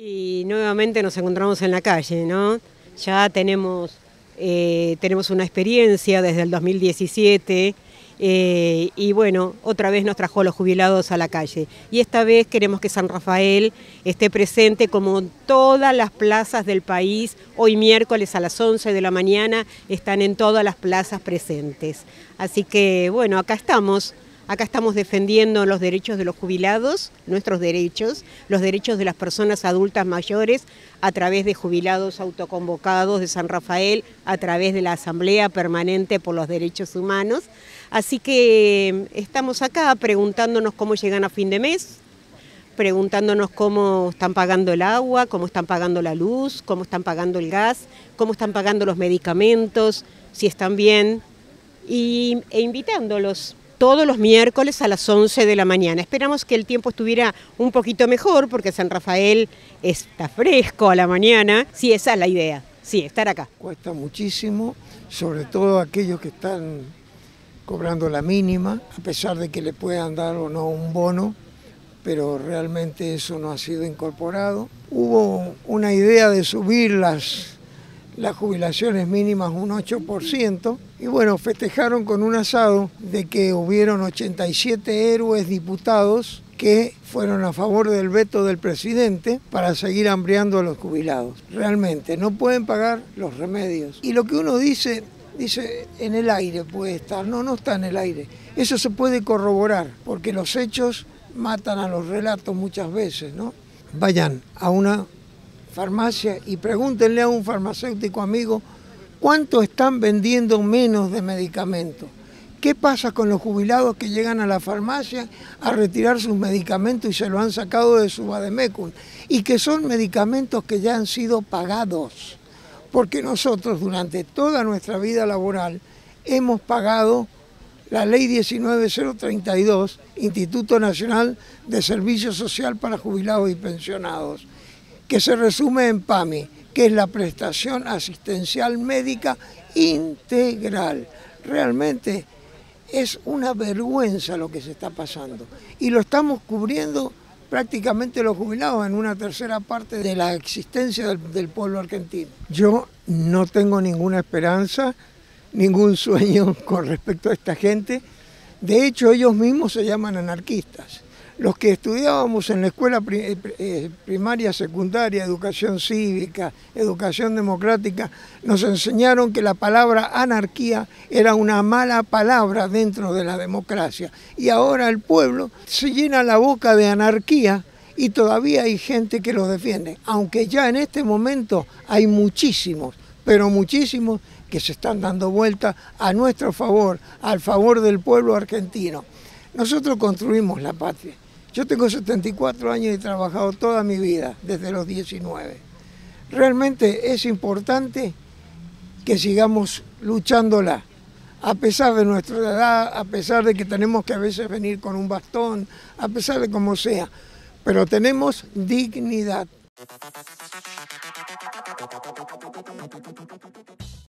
Y nuevamente nos encontramos en la calle, ¿no? Ya tenemos, eh, tenemos una experiencia desde el 2017 eh, y bueno, otra vez nos trajo a los jubilados a la calle. Y esta vez queremos que San Rafael esté presente como todas las plazas del país. Hoy miércoles a las 11 de la mañana están en todas las plazas presentes. Así que bueno, acá estamos. Acá estamos defendiendo los derechos de los jubilados, nuestros derechos, los derechos de las personas adultas mayores a través de jubilados autoconvocados de San Rafael, a través de la Asamblea Permanente por los Derechos Humanos. Así que estamos acá preguntándonos cómo llegan a fin de mes, preguntándonos cómo están pagando el agua, cómo están pagando la luz, cómo están pagando el gas, cómo están pagando los medicamentos, si están bien, y, e invitándolos todos los miércoles a las 11 de la mañana. Esperamos que el tiempo estuviera un poquito mejor porque San Rafael está fresco a la mañana. Sí, esa es la idea. Sí, estar acá. Cuesta muchísimo, sobre todo aquellos que están cobrando la mínima, a pesar de que le puedan dar o no un bono, pero realmente eso no ha sido incorporado. Hubo una idea de subir las las jubilaciones mínimas un 8%, y bueno, festejaron con un asado de que hubieron 87 héroes diputados que fueron a favor del veto del presidente para seguir hambriando a los jubilados. Realmente, no pueden pagar los remedios. Y lo que uno dice, dice, en el aire puede estar, no, no está en el aire. Eso se puede corroborar, porque los hechos matan a los relatos muchas veces, ¿no? Vayan a una farmacia y pregúntenle a un farmacéutico amigo cuánto están vendiendo menos de medicamentos. ¿Qué pasa con los jubilados que llegan a la farmacia a retirar sus medicamentos y se lo han sacado de su vademecum? Y que son medicamentos que ya han sido pagados. Porque nosotros durante toda nuestra vida laboral hemos pagado la ley 19032, Instituto Nacional de Servicio Social para Jubilados y Pensionados que se resume en PAMI, que es la prestación asistencial médica integral. Realmente es una vergüenza lo que se está pasando y lo estamos cubriendo prácticamente los jubilados en una tercera parte de la existencia del, pueblo argentino. Yo no tengo ninguna esperanza, ningún sueño con respecto a esta gente. De hecho, ellos mismos se llaman anarquistas. Los que estudiábamos en la escuela eh, eh, primaria, secundaria, educación cívica, educación democrática, nos enseñaron que la palabra anarquía era una mala palabra dentro de la democracia. Y ahora el pueblo se llena la boca de anarquía y todavía hay gente que lo defiende, aunque ya en este momento hay muchísimos, pero muchísimos que se están dando vuelta a nuestro favor, al favor del pueblo argentino. Nosotros construimos la patria yo tengo 74 años y he trabajado toda mi vida, desde los 19. Realmente es importante que sigamos luchándola, a pesar de nuestra edad, a pesar de que tenemos que a veces venir con un bastón, a pesar de como sea, pero tenemos dignidad.